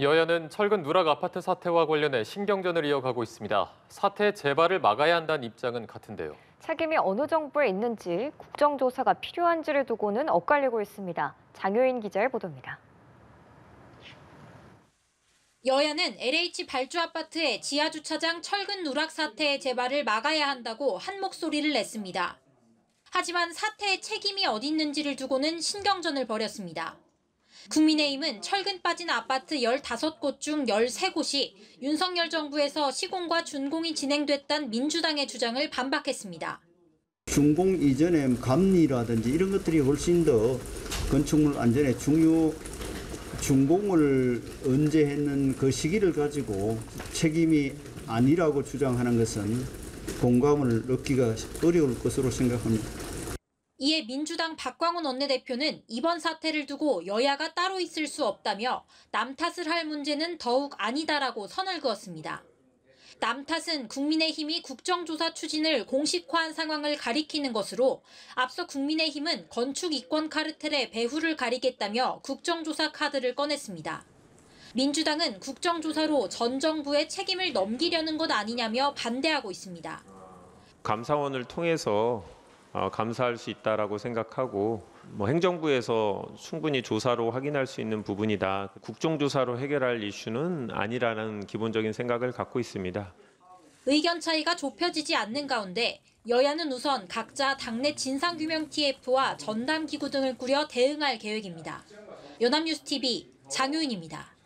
여야는 철근 누락 아파트 사태와 관련해 신경전을 이어가고 있습니다. 사태 재발을 막아야 한다는 입장은 같은데요. 책임이 어느 정부에 있는지 국정조사가 필요한지를 두고는 엇갈리고 있습니다. 장효인 기자의 보도입니다. 여야는 LH 발주 아파트의 지하 주차장 철근 누락 사태의 재발을 막아야 한다고 한 목소리를 냈습니다. 하지만 사태의 책임이 어디 있는지를 두고는 신경전을 벌였습니다. 국민의힘은 철근 빠진 아파트 15곳 중 13곳이 윤석열 정부에서 시공과 준공이 진행됐다는 민주당의 주장을 반박했습니다. 준공 이전에 감리라든지 이런 것들이 훨씬 더 건축물 안전에 중요 준공을 언제 했는 그 시기를 가지고 책임이 아니라고 주장하는 것은 공감을 얻기가 어려울 것으로 생각합니다. 이에 민주당 박광훈 원내대표는 이번 사태를 두고 여야가 따로 있을 수 없다며 남 탓을 할 문제는 더욱 아니다라고 선을 그었습니다. 남 탓은 국민의힘이 국정조사 추진을 공식화한 상황을 가리키는 것으로 앞서 국민의힘은 건축 이권 카르텔의 배후를 가리겠다며 국정조사 카드를 꺼냈습니다. 민주당은 국정조사로 전 정부의 책임을 넘기려는 것 아니냐며 반대하고 있습니다. 감사원을 통해서 어, 감사할 수 있다라고 생각하고 뭐 행정부에서 충분히 조사로 확인할 수 있는 부분이다. 국정조사로 해결할 이슈는 아니라는 기본적인 생각을 갖고 있습니다. 의견 차이가 좁혀지지 않는 가운데 여야는 우선 각자 당내 진상규명 TF와 전담기구 등을 꾸려 대응할 계획입니다. 연합뉴스TV 장효인입니다.